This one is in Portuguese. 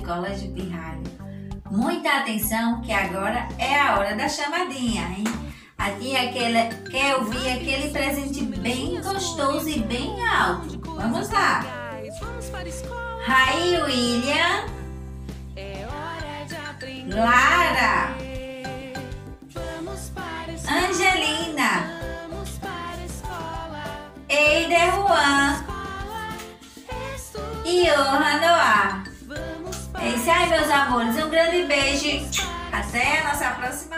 Colégio Pirralho. Muita atenção que agora é a hora da chamadinha, hein? A tia quer, quer ouvir aquele presente bem gostoso e bem alto. Vamos lá. Raí William. Lara. E Johan Noah. É isso aí, meus amores. Um grande beijo. Até a nossa próxima.